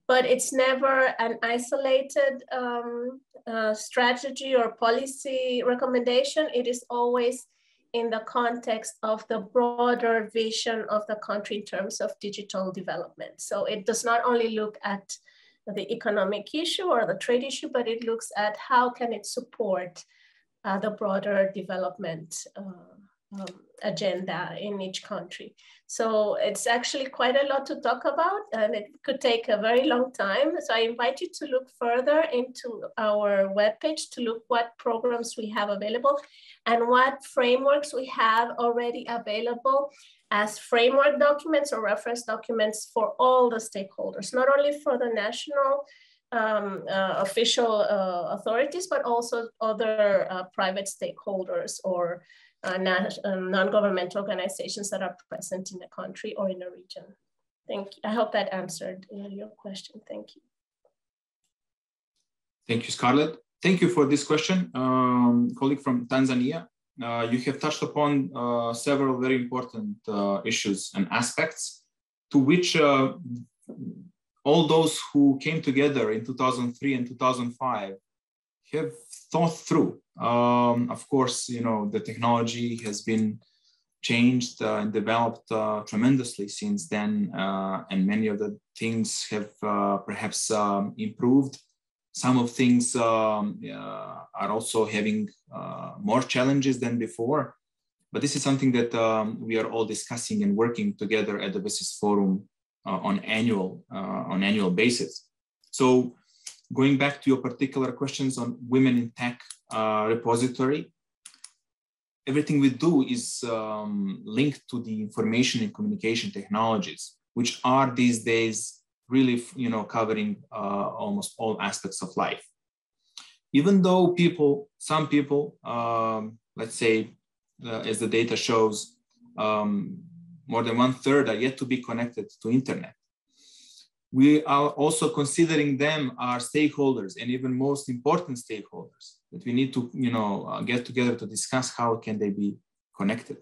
but it's never an isolated um, uh, strategy or policy recommendation. It is always in the context of the broader vision of the country in terms of digital development. So it does not only look at the economic issue or the trade issue, but it looks at how can it support uh, the broader development uh, um, agenda in each country. So it's actually quite a lot to talk about and it could take a very long time. So I invite you to look further into our webpage to look what programs we have available and what frameworks we have already available as framework documents or reference documents for all the stakeholders, not only for the national um, uh, official uh, authorities, but also other uh, private stakeholders or uh, non-governmental organizations that are present in the country or in the region. Thank you. I hope that answered uh, your question. Thank you. Thank you, Scarlett. Thank you for this question. Um, colleague from Tanzania, uh, you have touched upon uh, several very important uh, issues and aspects to which uh, all those who came together in 2003 and 2005 have thought through. Um, of course, you know, the technology has been changed uh, and developed uh, tremendously since then, uh, and many of the things have uh, perhaps um, improved. Some of things um, uh, are also having uh, more challenges than before, but this is something that um, we are all discussing and working together at the WSIS Forum on annual on annual basis. So going back to your particular questions on women in tech uh, repository, everything we do is um, linked to the information and communication technologies, which are these days really, you know, covering uh, almost all aspects of life. Even though people, some people, um, let's say, uh, as the data shows, um, more than one third are yet to be connected to internet we are also considering them our stakeholders and even most important stakeholders that we need to you know uh, get together to discuss how can they be connected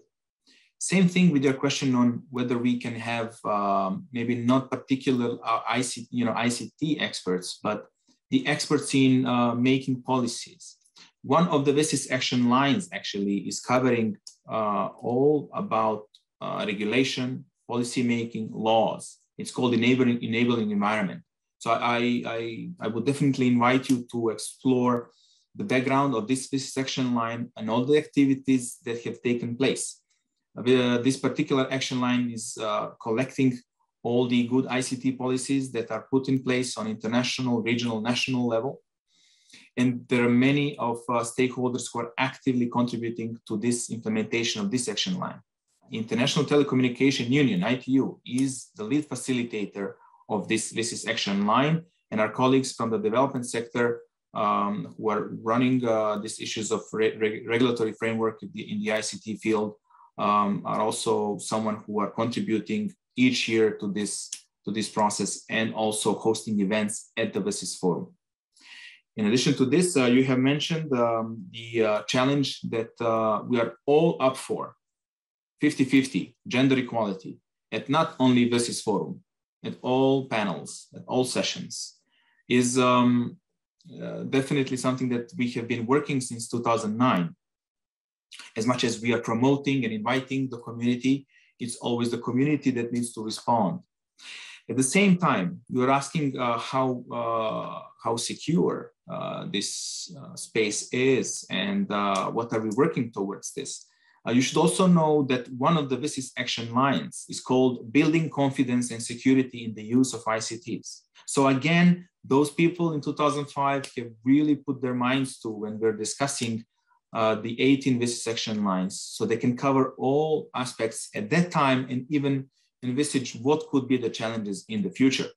Same thing with your question on whether we can have um, maybe not particular uh, ICT, you know, ICT experts, but the experts in uh, making policies. One of the WSIS action lines actually is covering uh, all about uh, regulation, policy making, laws. It's called enabling, enabling environment. So I, I, I would definitely invite you to explore the background of this, this action line and all the activities that have taken place. Uh, this particular action line is uh, collecting all the good ICT policies that are put in place on international, regional, national level. And there are many of uh, stakeholders who are actively contributing to this implementation of this action line. International Telecommunication Union, ITU, is the lead facilitator of this, this action line. And our colleagues from the development sector um, who are running uh, these issues of re regulatory framework in the, in the ICT field um, are also someone who are contributing each year to this, to this process and also hosting events at the WSIS Forum. In addition to this, uh, you have mentioned um, the uh, challenge that uh, we are all up for, 50-50, gender equality, at not only WSIS Forum, at all panels, at all sessions, is um, uh, definitely something that we have been working since 2009. As much as we are promoting and inviting the community, it's always the community that needs to respond. At the same time, you are asking uh, how, uh, how secure uh, this uh, space is and uh, what are we working towards this. You should also know that one of the WSIS action lines is called Building Confidence and Security in the Use of ICTs. So again, those people in 2005 have really put their minds to when we're discussing uh, the 18 WSIS action lines. So they can cover all aspects at that time and even envisage what could be the challenges in the future.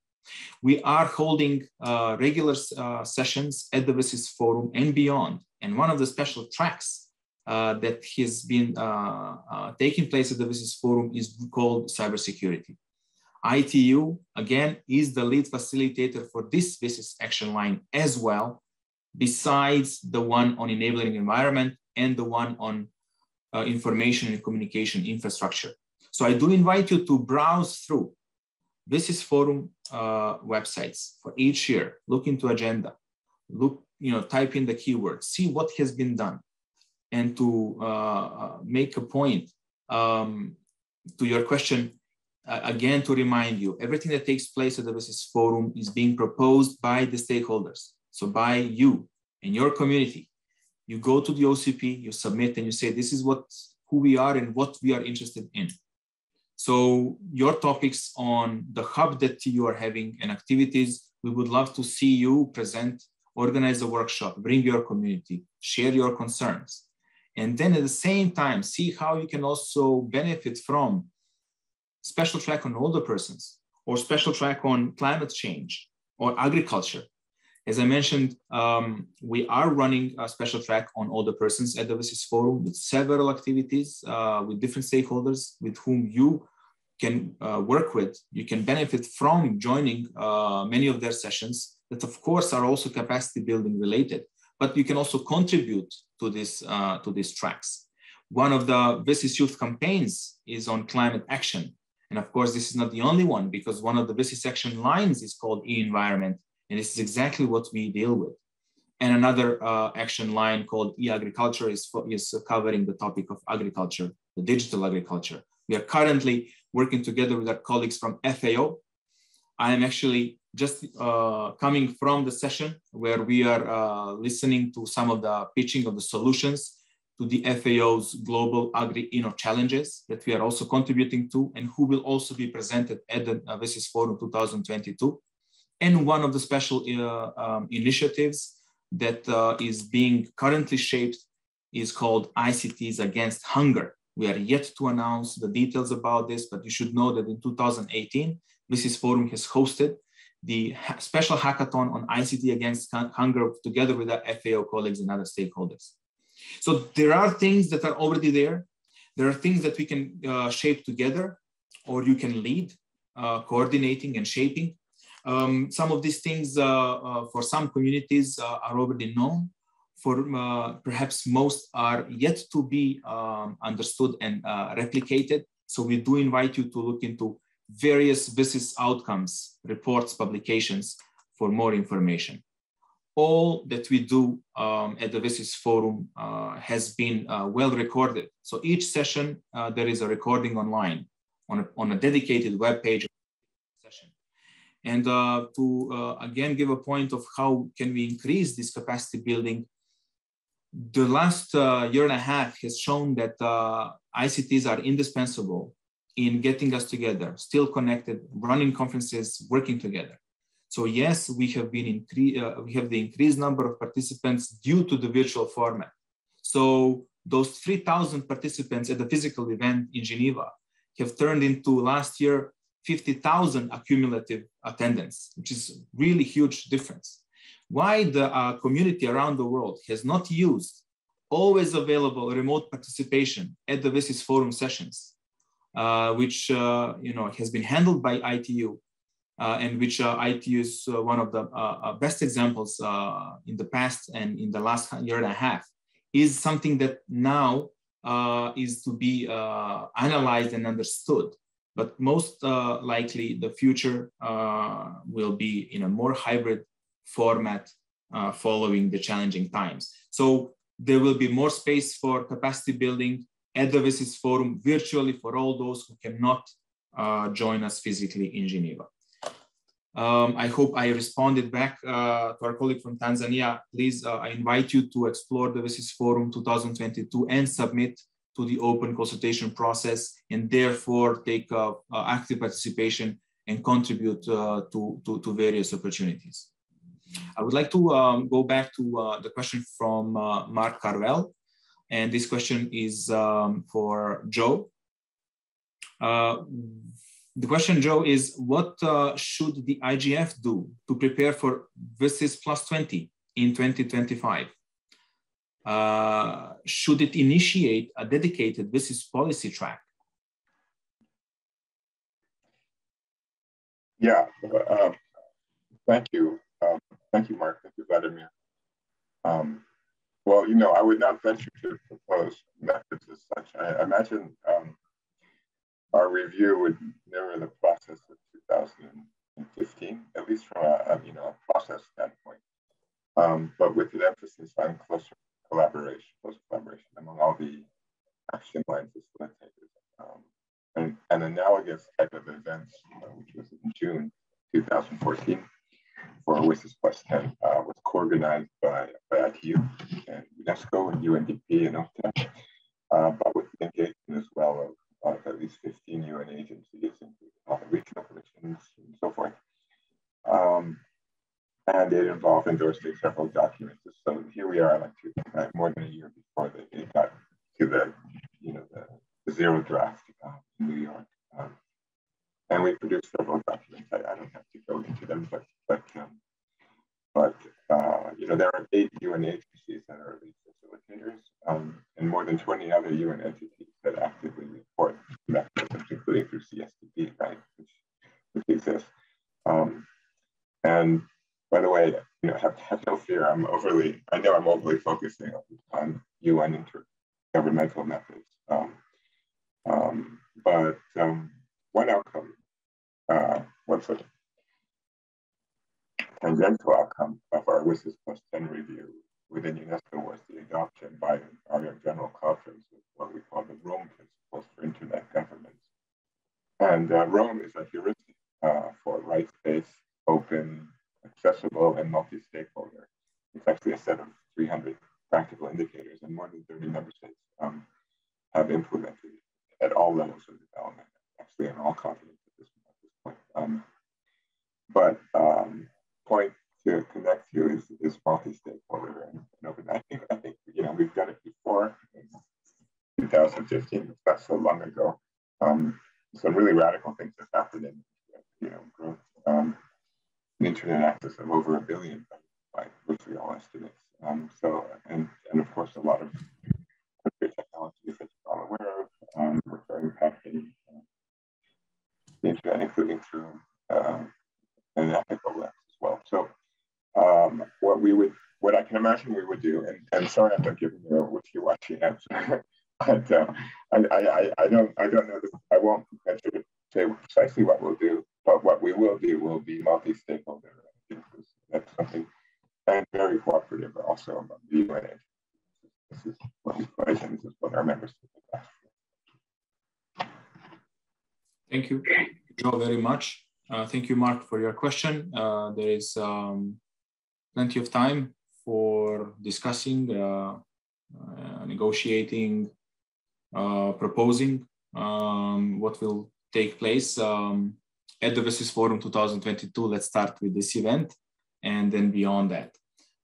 We are holding uh, regular uh, sessions at the WSIS Forum and beyond. And one of the special tracks uh, that has been uh, uh, taking place at the WSIS Forum is called cybersecurity. ITU, again, is the lead facilitator for this WSIS action line as well, besides the one on enabling environment and the one on uh, information and communication infrastructure. So I do invite you to browse through WSIS Forum uh, websites for each year, look into agenda, look, you know, type in the keywords, see what has been done, and to uh, uh make a point um, to your question, uh, again, to remind you, everything that takes place at the WSIS Forum is being proposed by the stakeholders. So by you and your community, you go to the OCP, you submit and you say, this is what who we are and what we are interested in. So your topics on the hub that you are having and activities, we would love to see you present, organize a workshop, bring your community, share your concerns. And then at the same time, see how you can also benefit from special track on older persons or special track on climate change or agriculture. As I mentioned, um, we are running a special track on older persons at the WSIS Forum with several activities uh, with different stakeholders with whom you can uh, work with. You can benefit from joining uh, many of their sessions that of course are also capacity building related, but you can also contribute to, this, uh, to these tracks. One of the WSIS youth campaigns is on climate action. And of course, this is not the only one because one of the WSIS action lines is called e-environment. And this is exactly what we deal with. And another uh, action line called e-agriculture is, is covering the topic of agriculture, the digital agriculture. We are currently working together with our colleagues from FAO. I am actually just uh, coming from the session where we are uh, listening to some of the pitching of the solutions to the FAO's Global Agri-Inno Challenges that we are also contributing to and who will also be presented at the WSIS Forum 2022. And one of the special uh, um, initiatives that uh, is being currently shaped is called ICTs Against Hunger. We are yet to announce the details about this, but you should know that in 2018, WSIS Forum has hosted the special hackathon on ICT against hunger together with our FAO colleagues and other stakeholders. So there are things that are already there. There are things that we can uh, shape together or you can lead, uh, coordinating and shaping. Um, some of these things uh, uh for some communities uh, are already known. for uh, perhaps most are yet to be um, understood and replicated. So we do invite you to look into various WSIS outcomes, reports, publications for more information. All that we do um, at the WSIS Forum uh, has been uh, well recorded. So each session, uh, there is a recording online on a, on a dedicated web page session. And uh, to uh, again give a point of how can we increase this capacity building, the last uh, year and a half has shown that ICTs are indispensable in getting us together, still connected, running conferences, working together. So yes, we have been incre- uh, we have the increased number of participants due to the virtual format. So those 3,000 participants at the physical event in Geneva have turned into last year 50,000 accumulative attendance, which is really huge difference. Why the uh, community around the world has not used always available remote participation at the WSIS forum sessions, Uh, which uh, you know has been handled by ITU, uh, and which uh, ITU is uh, one of the uh, uh, best examples in the past and in the last year and a half, is something that now is to be analyzed and understood. But most likely, the future will be in a more hybrid format following the challenging times. So there will be more space for capacity building at Forum virtually for all those who cannot uh, join us physically in Geneva. Um, I hope I responded back uh, to our colleague from Tanzania. Please, uh, I invite you to explore the WSIS Forum 2022 and submit to the open consultation process and therefore take uh, uh, active participation and contribute uh, to, to, to, various opportunities. I would like to um, go back to the question from Mark Carvell. And this question is um, for Joe. Uh, the question, Joe, is what uh, should the IGF do to prepare for WSIS plus 20 in 2025? Uh, should it initiate a dedicated WSIS policy track? Yeah, uh, thank you. Um, thank you, Mark. Thank you, Vladimir. Um, well, you know, I would not venture to propose methods as such. I imagine um, our review would mirror the process of 2015, at least from a, you know a process standpoint, um, but with an emphasis on closer collaboration, close collaboration among all the action line facilitators. Um, and an analogous type of events, uh, which was in June 2014 for WSIS Plus 10 uh, was co-organized by, by ITU and UNESCO and UNDP and UNCTAD, uh, but with the engagement as well of, of at least 15 UN agencies, the regional commissions and so forth. Um, and it involved endorsing several documents. So here we are, like two, right, more than a year before they, got to the, you know, the, the zero draft uh, in New York. Um, and we produced several documents. I, I, don't have to go into them, but but um, but uh, you know there are eight UN agencies that are lead facilitators, um, and more than 20 other UN entities that actively report mechanisms, including through CSTD, right, which, which exists. Um, and by the way, you know, have, have no fear. I'm overly, I know I'm overly focusing on UN intergovernmental methods. Um, um, but um, one outcome, uh, what's a tangential outcome of our WSIS plus 10 review within UNESCO was the adoption by our General Conference of what we call the ROAM Principles for Internet Governance. And uh, ROAM is a heuristic uh, for rights-based, open, accessible, and multi-stakeholder. It's actually a set of 300 practical indicators, and more than 30 member states um, have implemented at all levels of development, actually on all continents at this, at this point. Um, but um, point to connect to is, is multi-stakeholder and, and open. I think I think you know we've done it before in 2015. It's not so long ago. Um, some really radical things have happened in you know growth. Um, internet access of over a billion by, by virtually all estimates. Um, so and and of course a lot of technologies that you're all aware of, um, which are impacting including through uh, an ethical lens as well. So um, what we would, what I can imagine we would do, and, and sorry I'm not giving you a wishy-washy answer, but uh, I, I, I don't I don't know, that I won't venture to say precisely what we'll do, but what we will do will be multi-stakeholder. That's something, and very cooperative also among the UN This is what we pledge this is what our members. Thank you, Joe, very much. Uh, thank you, Mark, for your question. Uh, there is um, plenty of time for discussing, uh, uh negotiating, uh, proposing um, what will take place um, at the WSIS Forum 2022. Let's start with this event and then beyond that.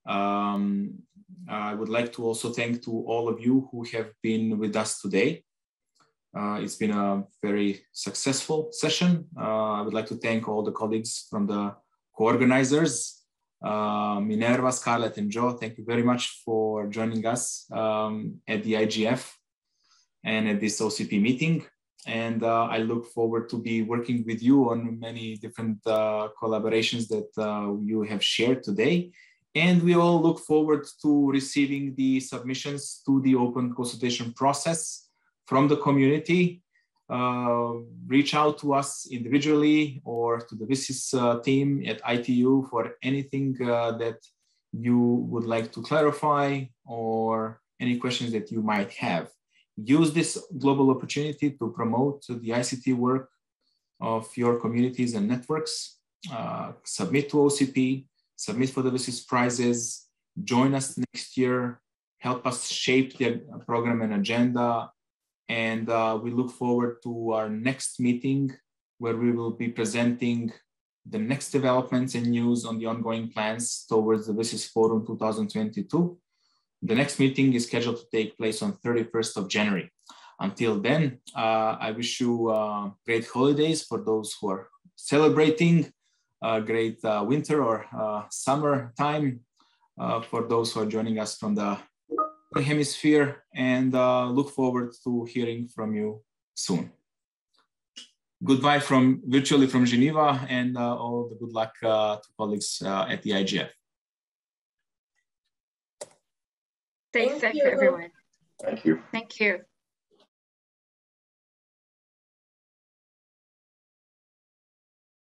Um, I would like to also thank to all of you who have been with us today. Uh, it's been a very successful session. Uh, I would like to thank all the colleagues from the co-organizers, uh, Minerva, Scarlett, and Joe. Thank you very much for joining us um, at the IGF and at this OCP meeting. And uh, I look forward to be working with you on many different uh, collaborations that uh, you have shared today. And we all look forward to receiving the submissions to the open consultation process from the community, uh, reach out to us individually or to the WSIS uh, team at ITU for anything uh, that you would like to clarify or any questions that you might have. Use this global opportunity to promote the ICT work of your communities and networks. Uh, submit to OCP, submit for the WSIS prizes, join us next year, help us shape the program and agenda and uh, we look forward to our next meeting where we will be presenting the next developments and news on the ongoing plans towards the WSIS Forum 2022. The next meeting is scheduled to take place on 31st of January. Until then, uh, I wish you uh, great holidays for those who are celebrating, uh, great uh, winter or uh, summer time for those who are joining us from the hemisphere and uh, look forward to hearing from you soon. Goodbye from virtually from Geneva and uh, all the good luck uh, to colleagues uh, at the IGF. Thanks, Thank you. everyone. Thank you. Thank you.